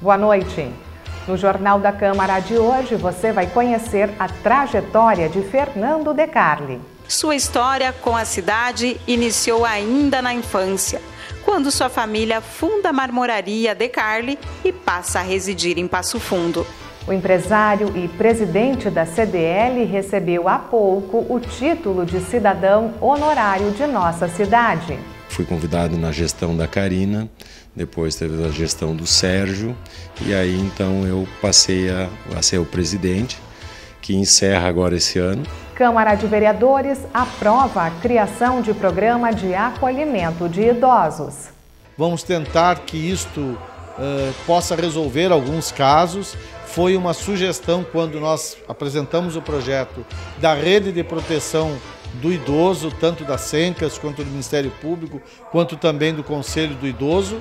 Boa noite. No Jornal da Câmara de hoje, você vai conhecer a trajetória de Fernando De Carli. Sua história com a cidade iniciou ainda na infância, quando sua família funda a Marmoraria De Carli e passa a residir em Passo Fundo. O empresário e presidente da CDL recebeu há pouco o título de cidadão honorário de nossa cidade. Fui convidado na gestão da Karina, depois teve a gestão do Sérgio, e aí então eu passei a, a ser o presidente, que encerra agora esse ano. Câmara de Vereadores aprova a criação de programa de acolhimento de idosos. Vamos tentar que isto uh, possa resolver alguns casos foi uma sugestão quando nós apresentamos o projeto da rede de proteção do idoso, tanto da Sencas quanto do Ministério Público, quanto também do Conselho do Idoso.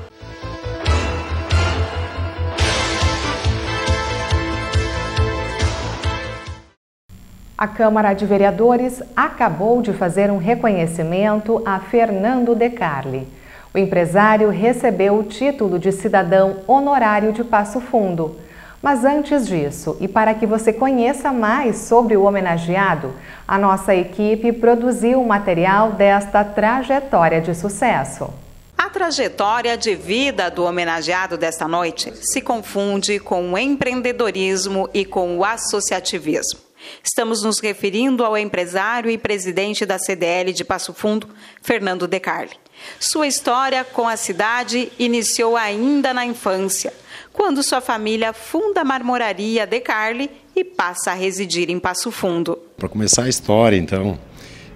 A Câmara de Vereadores acabou de fazer um reconhecimento a Fernando De Carli. O empresário recebeu o título de cidadão honorário de Passo Fundo. Mas antes disso, e para que você conheça mais sobre o homenageado, a nossa equipe produziu um material desta trajetória de sucesso. A trajetória de vida do homenageado desta noite se confunde com o empreendedorismo e com o associativismo. Estamos nos referindo ao empresário e presidente da CDL de Passo Fundo, Fernando De Carli. Sua história com a cidade iniciou ainda na infância quando sua família funda a marmoraria De Carli e passa a residir em Passo Fundo. Para começar a história, então,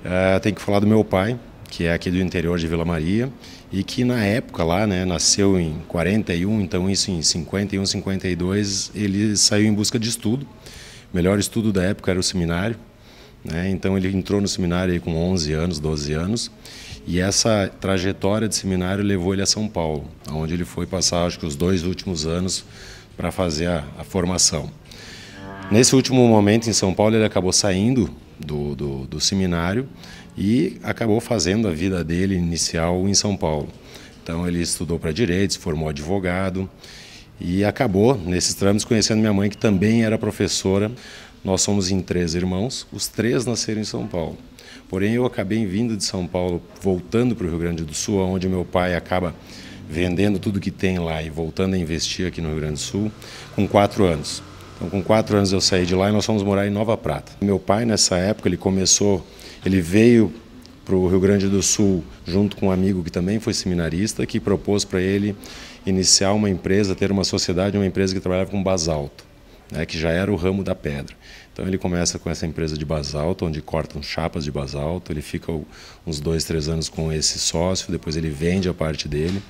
uh, tem que falar do meu pai, que é aqui do interior de Vila Maria e que na época lá, né, nasceu em 41, então isso em 51, 52, ele saiu em busca de estudo. O melhor estudo da época era o seminário, né? Então ele entrou no seminário com 11 anos, 12 anos e essa trajetória de seminário levou ele a São Paulo, onde ele foi passar acho que os dois últimos anos para fazer a, a, formação. Nesse último momento em São Paulo ele acabou saindo do, do, do seminário e acabou fazendo a vida dele inicial em São Paulo. Então ele estudou para direito, se formou advogado e acabou nesses trâmites conhecendo minha mãe que também era professora. Nós somos em três irmãos, os três nasceram em São Paulo. Porém, eu acabei vindo de São Paulo, voltando para o Rio Grande do Sul, onde meu pai acaba vendendo tudo que tem lá e voltando a investir aqui no Rio Grande do Sul, com quatro anos. Então, com quatro anos eu saí de lá e nós fomos morar em Nova Prata. Meu pai, nessa época, ele começou, ele veio para o Rio Grande do Sul junto com um amigo que também foi seminarista, que propôs para ele iniciar uma empresa, ter uma sociedade, uma empresa que trabalhava com basalto, né, que já era o ramo da pedra. Então ele começa com essa empresa de basalto, onde cortam chapas de basalto. Ele fica uns dois, três anos com esse sócio, depois ele vende a parte dele,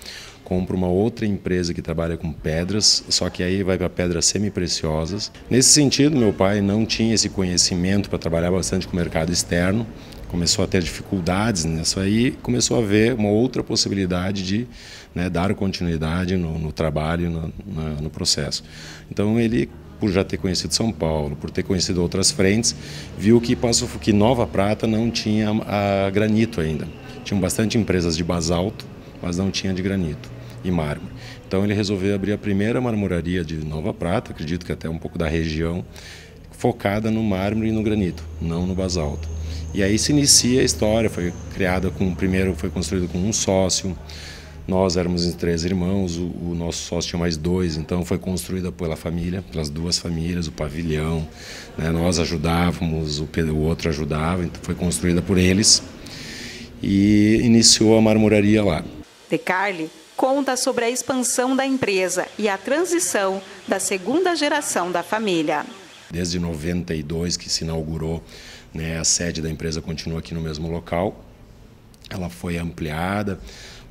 compra uma outra empresa que trabalha com pedras, só que aí vai para pedras semi-preciosas. Nesse sentido, meu pai não tinha esse conhecimento para trabalhar bastante com o mercado externo, começou a ter dificuldades nisso aí, começou a ver uma outra possibilidade de né, dar continuidade no, no trabalho, no, no, no processo. Então ele por já ter conhecido São Paulo, por ter conhecido outras frentes, viu que Passo que Nova Prata não tinha a granito ainda. Tinham bastante empresas de basalto, mas não tinha de granito e mármore. Então ele resolveu abrir a primeira marmoraria de Nova Prata, acredito que até um pouco da região, focada no mármore e no granito, não no basalto. E aí se inicia a história, foi criada com primeiro foi construído com um sócio, nós éramos em três irmãos, o, o, nosso sócio tinha mais dois, então foi construída pela família, pelas duas famílias, o pavilhão. Né? Nós ajudávamos, o, o outro ajudava, então foi construída por eles e iniciou a marmoraria lá. De Carli conta sobre a expansão da empresa e a transição da segunda geração da família. Desde 92 que se inaugurou, né, a sede da empresa continua aqui no mesmo local. Ela foi ampliada,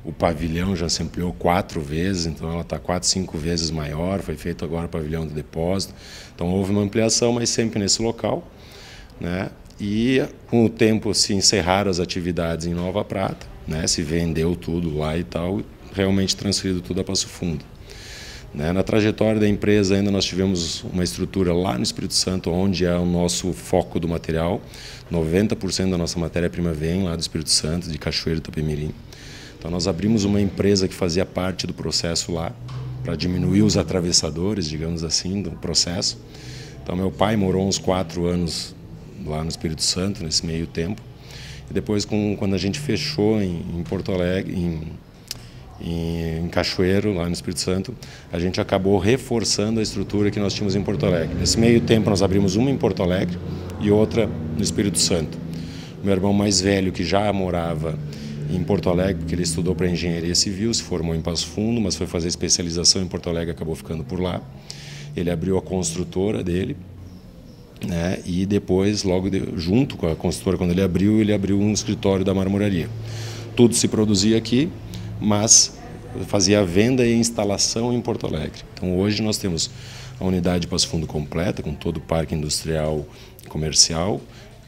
o pavilhão já se ampliou quatro vezes, então ela está quatro, cinco vezes maior. Foi feito agora o pavilhão de depósito. Então houve uma ampliação, mas sempre nesse local. Né? E com o tempo se encerraram as atividades em Nova Prata, né? se vendeu tudo lá e tal, realmente transferido tudo a Passo Fundo. Né? Na trajetória da empresa ainda nós tivemos uma estrutura lá no Espírito Santo, onde é o nosso foco do material. 90% da nossa matéria-prima vem lá do Espírito Santo, de Cachoeiro e Itapemirim. Então nós abrimos uma empresa que fazia parte do processo lá, para diminuir os atravessadores, digamos assim, do processo. Então, meu pai morou uns quatro anos lá no Espírito Santo, nesse meio tempo. E depois, com, quando a gente fechou em, em Porto Alegre, em, em, em, Cachoeiro, lá no Espírito Santo, a gente acabou reforçando a estrutura que nós tínhamos em Porto Alegre. Nesse meio tempo, nós abrimos uma em Porto Alegre e outra no Espírito Santo. Meu irmão mais velho, que já morava em Porto Alegre, porque ele estudou para engenharia civil, se formou em Passo Fundo, mas foi fazer especialização em Porto Alegre, acabou ficando por lá. Ele abriu a construtora dele, né? E depois, logo de, junto com a construtora, quando ele abriu, ele abriu um escritório da marmoraria. Tudo se produzia aqui, mas fazia venda e instalação em Porto Alegre. Então hoje nós temos a unidade Passo Fundo completa, com todo o parque industrial comercial,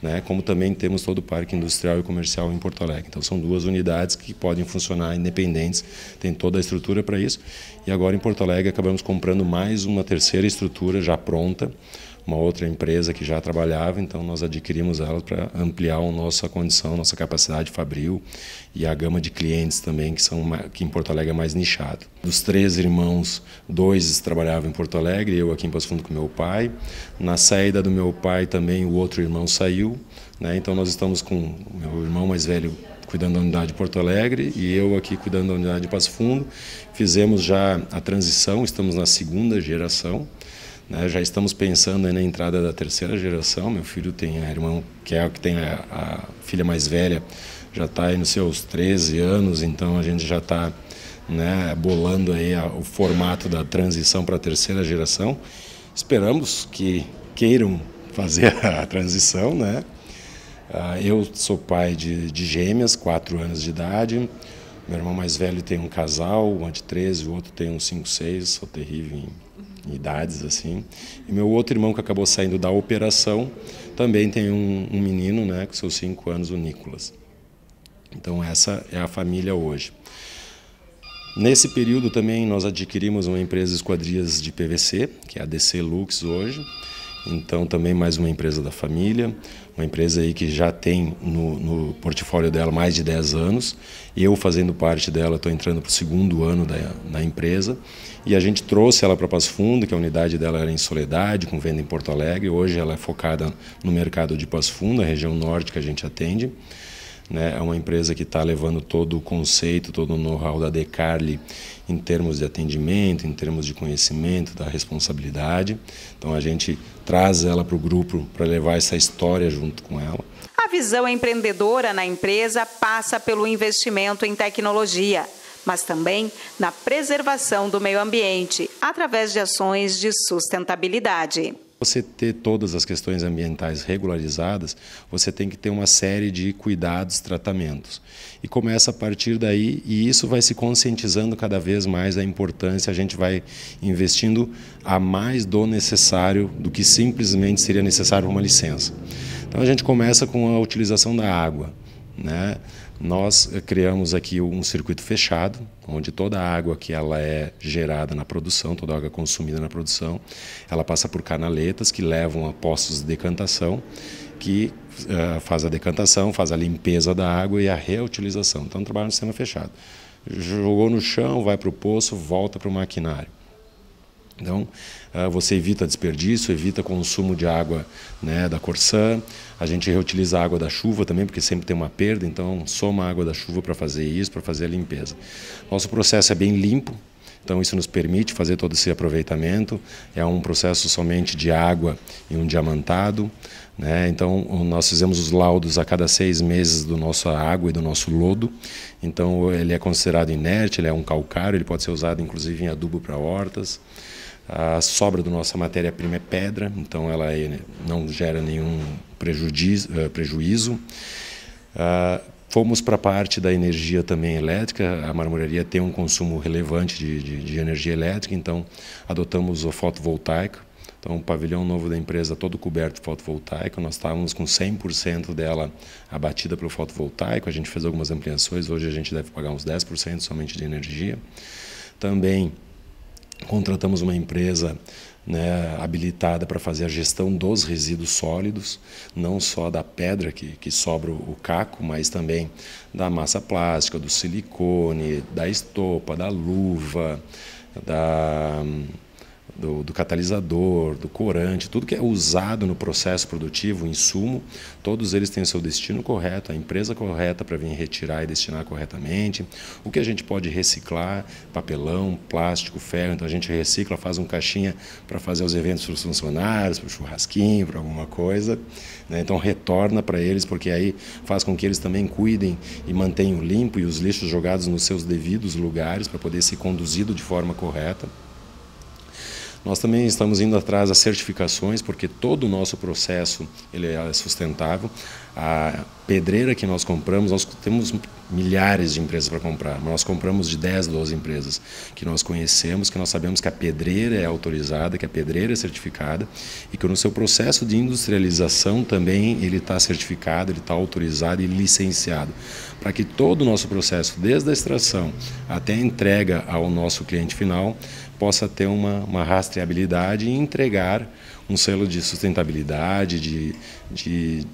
né, como também temos todo o parque industrial e comercial em Porto Alegre. Então são duas unidades que podem funcionar independentes, tem toda a estrutura para isso. E agora em Porto Alegre acabamos comprando mais uma terceira estrutura já pronta, uma outra empresa que já trabalhava, então nós adquirimos ela para ampliar a nossa condição, nossa capacidade fabril e a gama de clientes também que são que em Porto Alegre é mais nichado. Dos três irmãos, dois trabalhavam em Porto Alegre, eu aqui em Passo Fundo com meu pai. Na saída do meu pai também o outro irmão saiu, né? Então nós estamos com meu irmão mais velho cuidando da unidade de Porto Alegre e eu aqui cuidando da unidade de Passo Fundo. Fizemos já a transição, estamos na segunda geração. Né? Já estamos pensando na entrada da terceira geração. Meu filho tem a irmã, que é o que tem a, a filha mais velha, já está nos seus 13 anos, então a gente já está né, bolando aí a, o formato da transição para a terceira geração. Esperamos que queiram fazer a transição, né? Ah, eu sou pai de, de gêmeas, 4 anos de idade. Meu irmão mais velho tem um casal, um de 13, o outro tem uns 5, 6, sou terrível em idades assim. E meu outro irmão que acabou saindo da operação também tem um, um menino, né, com seus cinco anos, o Nicolas. Então essa é a família hoje. Nesse período também nós adquirimos uma empresa de esquadrias de PVC, que é a DC Lux hoje. Então também mais uma empresa da família, uma empresa aí que já tem no, no portfólio dela mais de 10 anos. Eu fazendo parte dela, estou entrando para o segundo ano da, empresa. E a gente trouxe ela para Passo Fundo, que a unidade dela era em Soledade, com venda em Porto Alegre. Hoje ela é focada no mercado de Passo Fundo, a região norte que a gente atende. Né? É uma empresa que está levando todo o conceito, todo o know-how da Decarli em termos de atendimento, em termos de conhecimento, da responsabilidade. Então a gente traz ela para o grupo para levar essa história junto com ela. A visão empreendedora na empresa passa pelo investimento em tecnologia, mas também na preservação do meio ambiente, através de ações de sustentabilidade você ter todas as questões ambientais regularizadas, você tem que ter uma série de cuidados, tratamentos. E começa a partir daí, e isso vai se conscientizando cada vez mais da importância, a gente vai investindo a mais do necessário do que simplesmente seria necessário uma licença. Então a gente começa com a utilização da água. Né? Nós criamos aqui um circuito fechado, onde toda a água que ela é gerada na produção, toda a água consumida na produção, ela passa por canaletas que levam a postos de decantação, que uh, faz a decantação, faz a limpeza da água e a reutilização. Então, trabalha no sistema fechado. Jogou no chão, vai para o poço, volta para o maquinário. Então, ah, você evita desperdício, evita consumo de água né, da Corsã. A gente reutiliza a água da chuva também, porque sempre tem uma perda, então soma a água da chuva para fazer isso, para fazer a limpeza. Nosso processo é bem limpo, então isso nos permite fazer todo esse aproveitamento. É um processo somente de água e um diamantado. Né? Então nós fizemos os laudos a cada seis meses do nossa água e do nosso lodo. Então ele é considerado inerte, ele é um calcário, ele pode ser usado inclusive em adubo para hortas. A sobra da nossa matéria-prima é pedra, então ela é, não gera nenhum eh, prejuízo. Uh, fomos para a parte da energia também elétrica. A marmoraria tem um consumo relevante de, de, de energia elétrica, então adotamos o fotovoltaico. Então, o pavilhão novo da empresa todo coberto de fotovoltaico. Nós estávamos com 100% dela abatida pelo fotovoltaico. A gente fez algumas ampliações. Hoje a gente deve pagar uns 10% somente de energia. Também contratamos uma empresa né, habilitada para fazer a gestão dos resíduos sólidos, não só da pedra que, que sobra o caco, mas também da massa plástica, do silicone, da estopa, da luva, da do, do, catalisador, do corante, tudo que é usado no processo produtivo, insumo, todos eles têm o seu destino correto, a empresa correta para vir retirar e destinar corretamente. O que a gente pode reciclar, papelão, plástico, ferro, então a gente recicla, faz um caixinha para fazer os eventos para os funcionários, para o churrasquinho, para alguma coisa. Né? Então retorna para eles, porque aí faz com que eles também cuidem e mantenham limpo e os lixos jogados nos seus devidos lugares para poder ser conduzido de forma correta. Nós também estamos indo atrás das certificações, porque todo o nosso processo ele é sustentável. A pedreira que nós compramos, nós temos milhares de empresas para comprar, mas nós compramos de 10, 12 empresas que nós conhecemos, que nós sabemos que a pedreira é autorizada, que a pedreira é certificada e que no seu processo de industrialização também ele está certificado, ele está autorizado e licenciado, para que todo o nosso processo, desde a extração até a entrega ao nosso cliente final, possa ter uma, uma rastreabilidade e entregar um selo de sustentabilidade, de, de,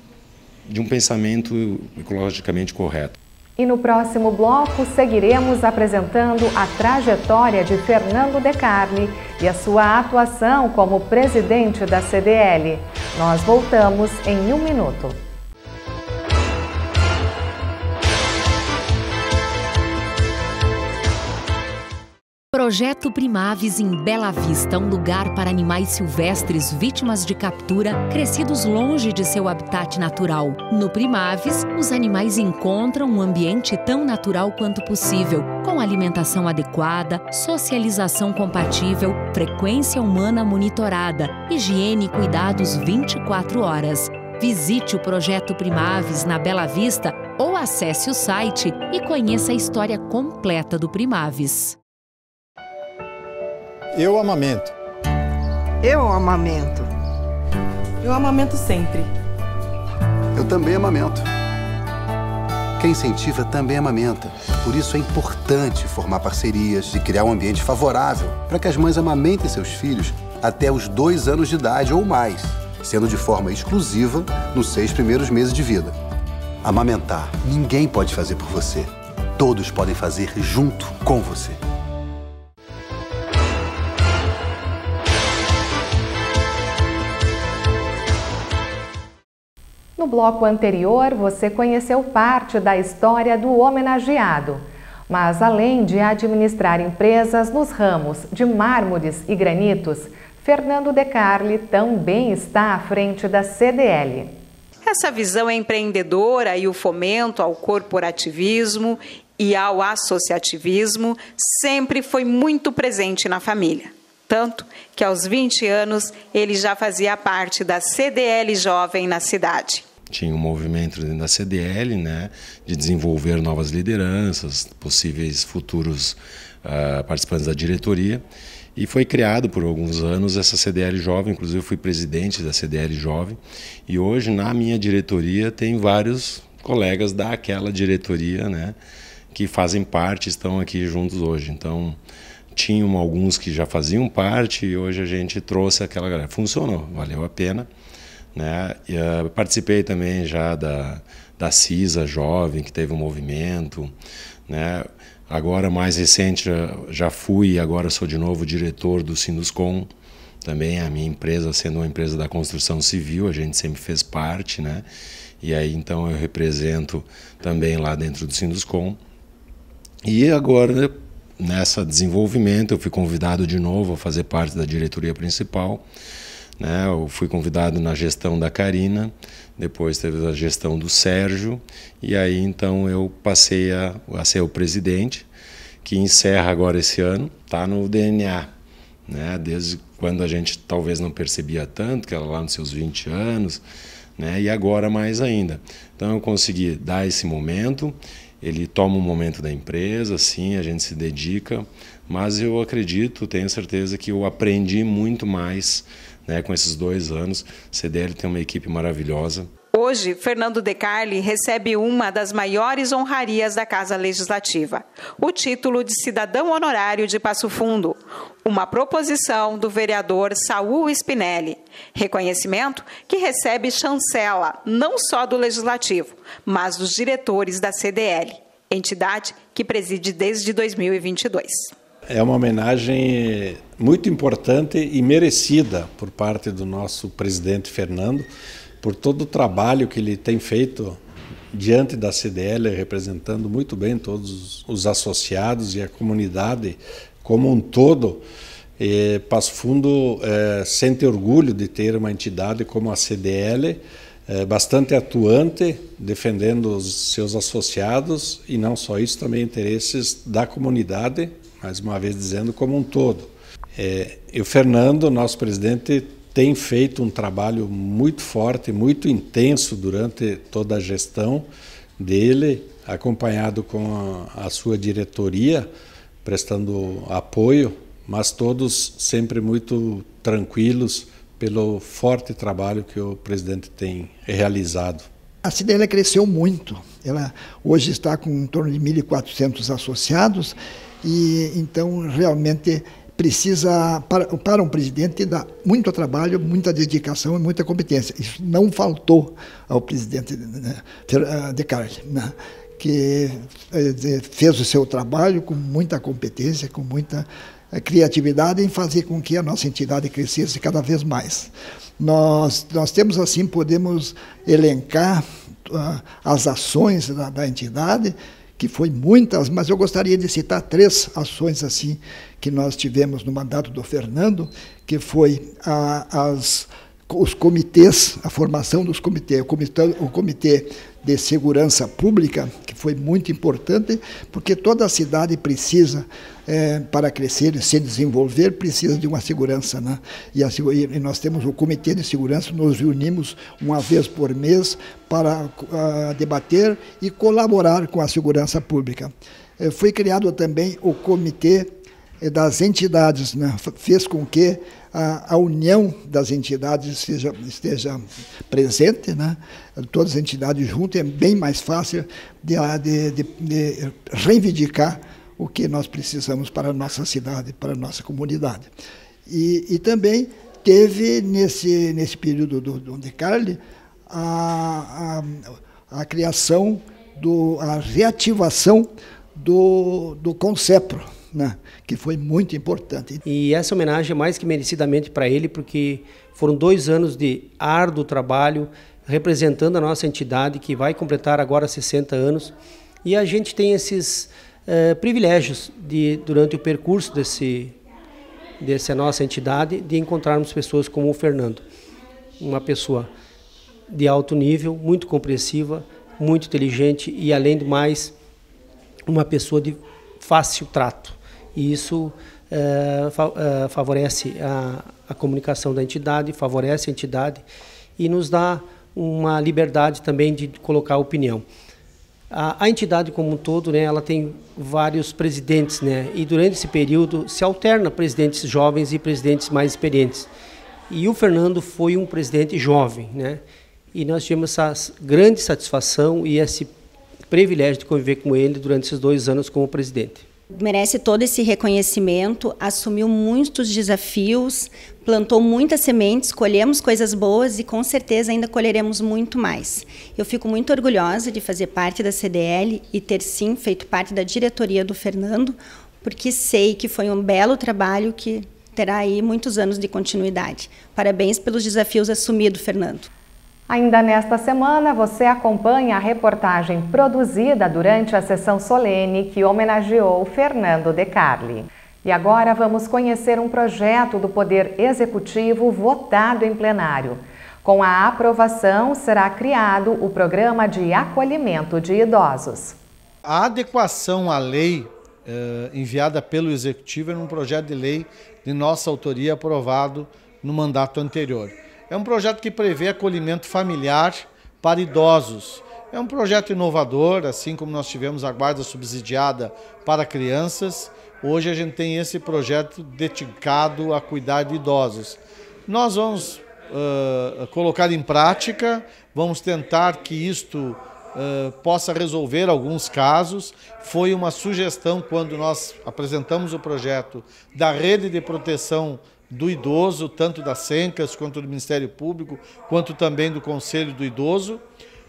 de um pensamento ecologicamente correto. E no próximo bloco seguiremos apresentando a trajetória de Fernando De Carne e a sua atuação como presidente da CDL. Nós voltamos em um minuto. Projeto Primaves em Bela Vista, um lugar para animais silvestres vítimas de captura, crescidos longe de seu habitat natural. No Primaves, os animais encontram um ambiente tão natural quanto possível, com alimentação adequada, socialização compatível, frequência humana monitorada, higiene e cuidados 24 horas. Visite o projeto Primaves na Bela Vista ou acesse o site e conheça a história completa do Primaves. Eu amamento. Eu amamento. Eu amamento sempre. Eu também amamento. Quem incentiva também amamenta. Por isso é importante formar parcerias e criar um ambiente favorável para que as mães amamentem seus filhos até os dois anos de idade ou mais, sendo de forma exclusiva nos seis primeiros meses de vida. Amamentar, ninguém pode fazer por você. Todos podem fazer junto com você. Bloco anterior, você conheceu parte da história do homenageado. Mas além de administrar empresas nos ramos de mármores e granitos, Fernando De Carli também está à frente da CDL. Essa visão empreendedora e o fomento ao corporativismo e ao associativismo sempre foi muito presente na família. Tanto que aos 20 anos ele já fazia parte da CDL Jovem na cidade tinha um movimento dentro da CDL, né, de desenvolver novas lideranças, possíveis futuros uh, participantes da diretoria, e foi criado por alguns anos essa CDL Jovem, inclusive eu fui presidente da CDL Jovem, e hoje na minha diretoria tem vários colegas daquela diretoria, né, que fazem parte, estão aqui juntos hoje. Então, tinham alguns que já faziam parte e hoje a gente trouxe aquela galera. Funcionou, valeu a pena. Né? Uh, participei também já da, da CISA Jovem, que teve um movimento. Né? Agora, mais recente, já fui, agora sou de novo diretor do Sinduscom, também a minha empresa sendo uma empresa da construção civil, a gente sempre fez parte, né? E aí então eu represento também lá dentro do Sinduscom. E agora nessa desenvolvimento eu fui convidado de novo a fazer parte da diretoria principal né? Eu fui convidado na gestão da Karina, depois teve a gestão do Sérgio, e aí então eu passei a, a ser o presidente, que encerra agora esse ano, está no DNA. Né? Desde quando a gente talvez não percebia tanto, que era lá nos seus 20 anos, né? e agora mais ainda. Então eu consegui dar esse momento, ele toma um momento da empresa, sim, a gente se dedica, mas eu acredito, tenho certeza que eu aprendi muito mais né, com esses dois anos. CDL tem uma equipe maravilhosa. Hoje, Fernando De Carli recebe uma das maiores honrarias da Casa Legislativa, o título de cidadão honorário de Passo Fundo, uma proposição do vereador Saul Spinelli. Reconhecimento que recebe chancela não só do Legislativo, mas dos diretores da CDL, entidade que preside desde 2022. É uma homenagem muito importante e merecida por parte do nosso presidente Fernando, por todo o trabalho que ele tem feito diante da CDL, representando muito bem todos os associados e a comunidade como um todo. E Passo Fundo é, sente orgulho de ter uma entidade como a CDL, é, bastante atuante, defendendo os seus associados e não só isso, também interesses da comunidade, mais uma vez dizendo, como um todo. É, e o Fernando, nosso presidente, tem feito um trabalho muito forte, muito intenso durante toda a gestão dele, acompanhado com a, a sua diretoria, prestando apoio, mas todos sempre muito tranquilos pelo forte trabalho que o presidente tem realizado. A CDL cresceu muito. Ela hoje está com em torno de 1.400 associados e então realmente precisa para, para um presidente dar muito trabalho, muita dedicação e muita competência. Isso não faltou ao presidente né, de Carli, né, que eh, fez o seu trabalho com muita competência, com muita criatividade em fazer com que a nossa entidade crescesse cada vez mais. Nós, nós temos assim, podemos elencar uh, as ações da, da entidade, que foi muitas, mas eu gostaria de citar três ações assim que nós tivemos no mandato do Fernando, que foi a, as, os comitês, a formação dos comitês, o comitê, o comitê de segurança pública, que foi muito importante, porque toda a cidade precisa, é, para crescer e se desenvolver, precisa de uma segurança. Né? E, a, e, nós temos o Comitê de Segurança, nos reunimos uma vez por mês para uh, debater e colaborar com a segurança pública. É, foi criado também o Comitê das entidades, né? fez com que a, a, união das entidades seja, esteja presente, né? todas as entidades juntas, é bem mais fácil de, de, de, de, reivindicar o que nós precisamos para a nossa cidade, para a nossa comunidade. E, e também teve, nesse, nesse período do, do De Carli, a, a, a criação, do, a reativação do, do CONCEPRO, né, que foi muito importante. E essa homenagem é mais que merecidamente para ele, porque foram dois anos de árduo trabalho representando a nossa entidade, que vai completar agora 60 anos. E a gente tem esses uh, privilégios de, durante o percurso desse, dessa nossa entidade, de encontrarmos pessoas como o Fernando. Uma pessoa de alto nível, muito compreensiva, muito inteligente e, além do mais, uma pessoa de fácil trato e isso é, fa é, favorece a, a comunicação da entidade, favorece a entidade e nos dá uma liberdade também de colocar opinião. A, a, entidade como um todo, né, ela tem vários presidentes, né, e durante esse período se alterna presidentes jovens e presidentes mais experientes. E o Fernando foi um presidente jovem, né, e nós tivemos essa grande satisfação e esse privilégio de conviver com ele durante esses dois anos como presidente merece todo esse reconhecimento, assumiu muitos desafios, plantou muitas sementes, colhemos coisas boas e com certeza ainda colheremos muito mais. Eu fico muito orgulhosa de fazer parte da CDL e ter sim feito parte da diretoria do Fernando, porque sei que foi um belo trabalho que terá aí muitos anos de continuidade. Parabéns pelos desafios assumidos, Fernando. Ainda nesta semana, você acompanha a reportagem produzida durante a sessão solene que homenageou Fernando De Carli. E agora vamos conhecer um projeto do Poder Executivo votado em plenário. Com a aprovação, será criado o Programa de Acolhimento de Idosos. A adequação à lei eh, enviada pelo Executivo é um projeto de lei de nossa autoria aprovado no mandato anterior. É um projeto que prevê acolhimento familiar para idosos. É um projeto inovador, assim como nós tivemos a guarda subsidiada para crianças. Hoje a gente tem esse projeto dedicado a cuidar de idosos. Nós vamos uh, colocar em prática, vamos tentar que isto uh, possa resolver alguns casos. Foi uma sugestão quando nós apresentamos o projeto da rede de proteção do idoso, tanto das Sencas quanto do Ministério Público, quanto também do Conselho do Idoso.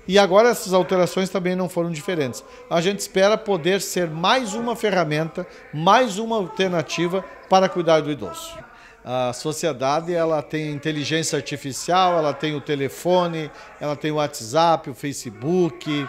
E agora essas alterações também não foram diferentes. A gente espera poder ser mais uma ferramenta, mais uma alternativa para cuidar do idoso. A sociedade ela tem inteligência artificial, ela tem o telefone, ela tem o WhatsApp, o Facebook.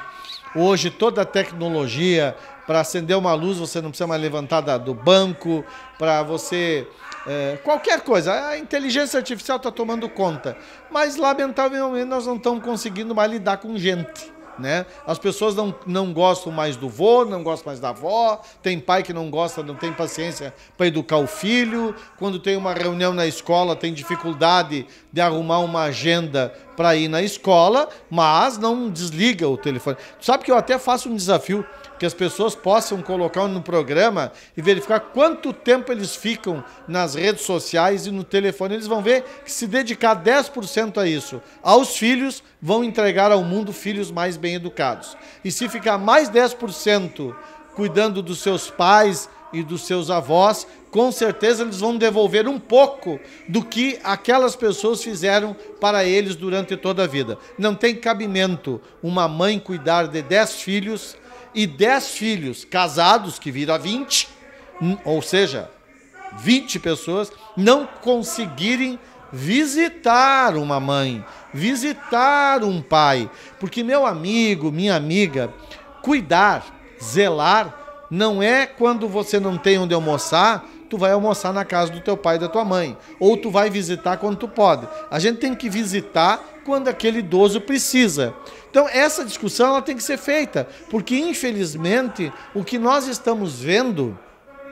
Hoje toda a tecnologia para acender uma luz você não precisa mais levantar do banco, para você é, qualquer coisa. A inteligência artificial está tomando conta, mas lamentavelmente nós não estamos conseguindo mais lidar com gente. Né? As pessoas não, não gostam mais do vô, não gostam mais da avó, tem pai que não gosta, não tem paciência para educar o filho, quando tem uma reunião na escola tem dificuldade de arrumar uma agenda para ir na escola, mas não desliga o telefone. Sabe que eu até faço um desafio, que as pessoas possam colocar no programa e verificar quanto tempo eles ficam nas redes sociais e no telefone. Eles vão ver que se dedicar 10% a isso, aos filhos, vão entregar ao mundo filhos mais bem educados. E se ficar mais 10% cuidando dos seus pais e dos seus avós, com certeza eles vão devolver um pouco do que aquelas pessoas fizeram para eles durante toda a vida. Não tem cabimento uma mãe cuidar de 10 filhos e 10 filhos casados, que vira 20, ou seja, 20 pessoas, não conseguirem visitar uma mãe, visitar um pai. Porque, meu amigo, minha amiga, cuidar, zelar, não é quando você não tem onde almoçar, tu vai almoçar na casa do teu pai e da tua mãe, ou tu vai visitar quando tu pode. A gente tem que visitar quando aquele idoso precisa. Então, essa discussão ela tem que ser feita, porque infelizmente o que nós estamos vendo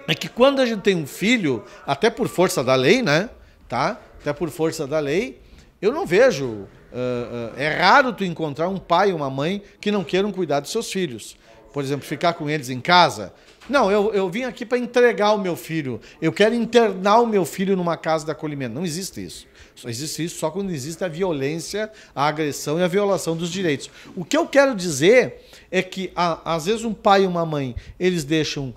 é que quando a gente tem um filho, até por força da lei, né? Tá? Até por força da lei, eu não vejo. Uh, uh, é raro tu encontrar um pai e uma mãe que não queiram cuidar dos seus filhos. Por exemplo, ficar com eles em casa. Não, eu, eu vim aqui para entregar o meu filho. Eu quero internar o meu filho numa casa de acolhimento. Não existe isso. Só existe isso só quando existe a violência, a agressão e a violação dos direitos. O que eu quero dizer é que, às vezes, um pai e uma mãe, eles deixam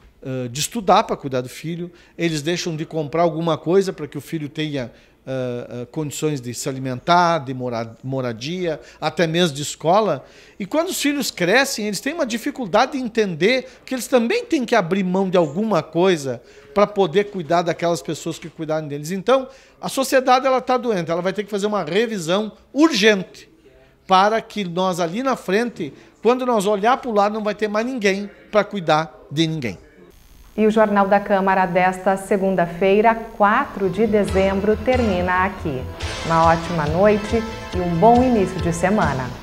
de estudar para cuidar do filho, eles deixam de comprar alguma coisa para que o filho tenha Uh, condições de se alimentar, de moradia, até mesmo de escola. E quando os filhos crescem, eles têm uma dificuldade de entender que eles também têm que abrir mão de alguma coisa para poder cuidar daquelas pessoas que cuidaram deles. Então, a sociedade ela está doente, ela vai ter que fazer uma revisão urgente para que nós ali na frente, quando nós olhar para o lado, não vai ter mais ninguém para cuidar de ninguém. E o Jornal da Câmara desta segunda-feira, 4 de dezembro, termina aqui. Uma ótima noite e um bom início de semana.